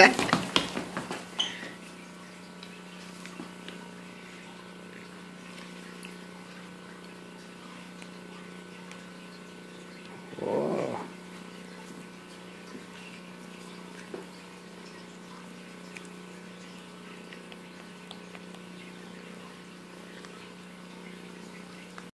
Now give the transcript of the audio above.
Yeah.